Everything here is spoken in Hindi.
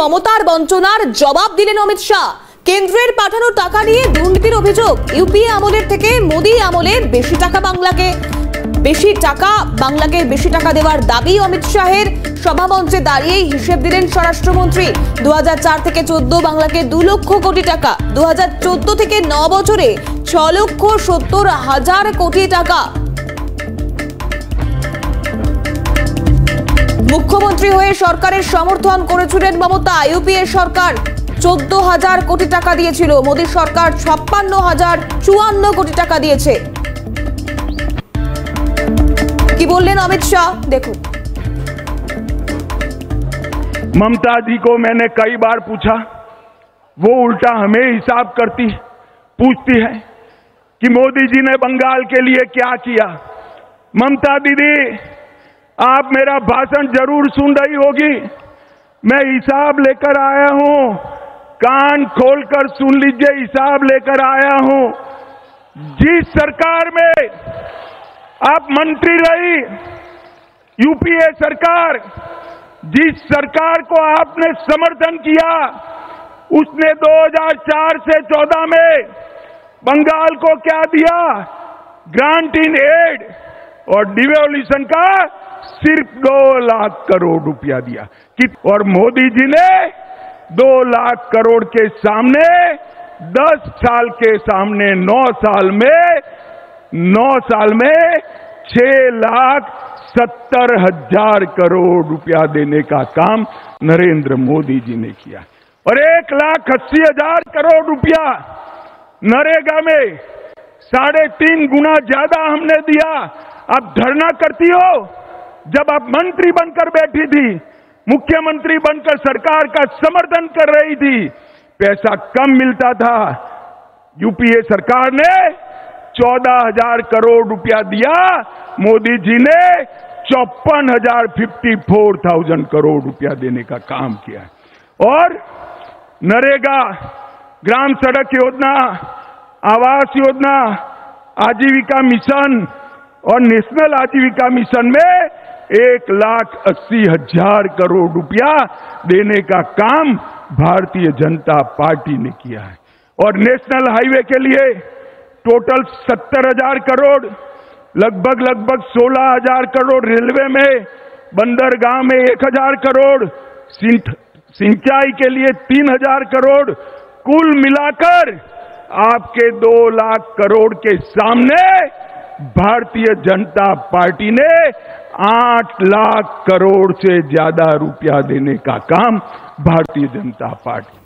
মমতার বঞ্চনার জবাব দিলেন অমিত শাহ। কেন্দ্রের পাঠানো টাকা নিয়ে দুর্নীতির অভিযোগ। ইউপিএ আমলের থেকে মোদী আমলে বেশি টাকা বাংলাকে। বেশি টাকা বাংলাকে বেশি টাকা দেওয়ার দাবি অমিত শাহের। সভামঞ্চে দাঁড়িয়েই হিসেব দিলেন স্বরাষ্ট্রমন্ত্রী। দু হাজার চার থেকে চোদ্দ বাংলাকে দু লক্ষ কোটি টাকা। দু হাজার চোদ্দ থেকে ন বছরে ছ লক্ষ সত্তর হাজার কোটি টাকা। মুখ্যমন্ত্রী হয়ে সরকারের সমর্থন করেছিলেন মমতা ইউপিএ সরকার চোদ্দ হাজার কোটি টাকা দিয়েছিল মোদী সরকার ছাপ্পান্ন হাজার চুয়ান্ন কোটি টাকা দিয়েছে কি বললেন অমিত শাহ দেখুন ममता जी को मैंने कई बार पूछा वो उल्टा हमें हिसाब करती पूछती है कि मोदी जी ने बंगाल के लिए क्या किया ममता दीदी आप मेरा भाषण ज़रूर सुन रही होगी। मैं हिसाब लेकर आया हूँ। कान खोलकर सुन लीजिए, हिसाब लेकर आया हूँ। जिस सरकार में आप मंत्री रही, यूपीए सरकार, जिस सरकार को आपने समर्थन किया, उसने 2004 से 14 में बंगाल को क्या दिया? ग्रांट इन एड और डिवोल्यूशन का सिर्फ़ दो लाख करोड़ रुपया दिया। कि और मोदी जी ने दो लाख करोड़ के सामने, दस साल के सामने, नौ साल में, नौ साल में छह लाख सत्तर हज़ार करोड़ रुपया देने का काम नरेंद्र मोदी जी ने किया। और एक लाख अस्सी हज़ार करोड़ रुपया नरेगा में साढ़े तीन गुना ज़्यादा हमने दिया। अब धरना करती हो, जब आप मंत्री बनकर बैठी थी, मुख्यमंत्री बनकर सरकार का समर्थन कर रही थी, पैसा कम मिलता था। यूपीए सरकार ने चौदह हज़ार करोड़ रुपया दिया, मोदी जी ने चौपन हज़ार फिफ्टी फोर थाउज़ेंड करोड़ रुपया देने का काम किया। और नरेगा ग्राम सड़क योजना, आवास योजना, आजीविका मिशन और नेशनल आजीविका मिशन में एक लाख अस्सी हज़ार करोड़ रुपया देने का काम भारतीय जनता पार्टी ने किया है। और नेशनल हाईवे के लिए टोटल सत्तर हज़ार करोड़, लगभग लगभग सोलह हज़ार करोड़ रेलवे में बंदरगाह में एक हज़ार करोड़ सिंचाई के लिए तीन हज़ार करोड़, कुल मिलाकर आपके दो लाख करोड़ के सामने भारतीय जनता पार्टी ने आठ लाख करोड़ से ज़्यादा रुपया देने का काम भारतीय जनता पार्टी